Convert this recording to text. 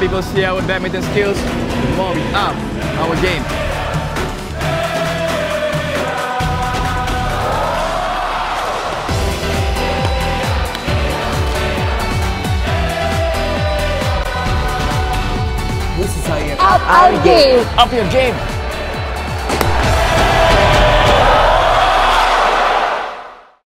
people see our badminton skills, the more we up our game. This is how you Up our game. Up your game!